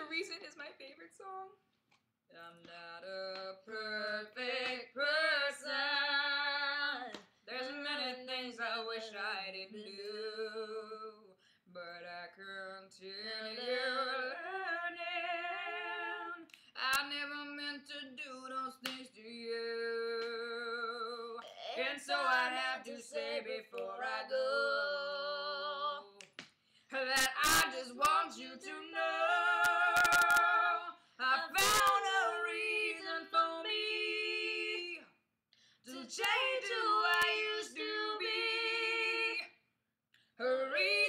The Reason is my favorite song. I'm not a perfect person. There's many things I wish I didn't do, but I continue learning. I never meant to do those things to you, and so I have to say before I go change who I used to be. Hurry.